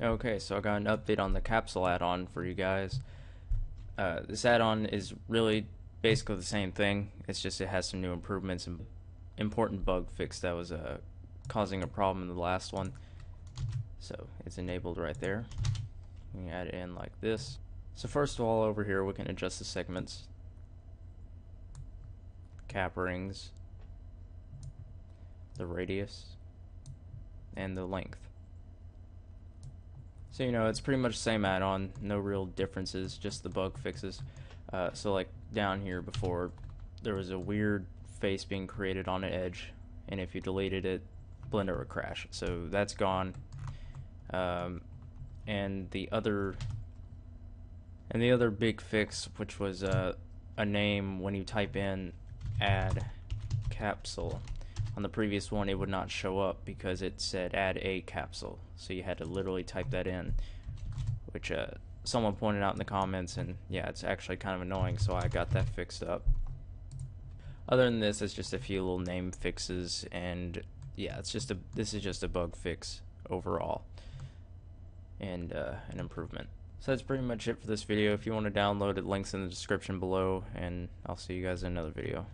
Okay, so I got an update on the capsule add-on for you guys. Uh, this add-on is really basically the same thing. It's just it has some new improvements and important bug fix that was uh, causing a problem in the last one. So it's enabled right there. We add it in like this. So first of all, over here we can adjust the segments, cap rings, the radius, and the length. So you know it's pretty much the same add-on, no real differences, just the bug fixes. Uh, so like down here before, there was a weird face being created on an edge, and if you deleted it, Blender would crash. So that's gone. Um, and the other and the other big fix, which was uh, a name when you type in add capsule. On the previous one, it would not show up because it said add a capsule. So you had to literally type that in, which uh, someone pointed out in the comments, and yeah, it's actually kind of annoying. So I got that fixed up. Other than this, it's just a few little name fixes, and yeah, it's just a this is just a bug fix overall, and uh, an improvement. So that's pretty much it for this video. If you want to download it, links in the description below, and I'll see you guys in another video.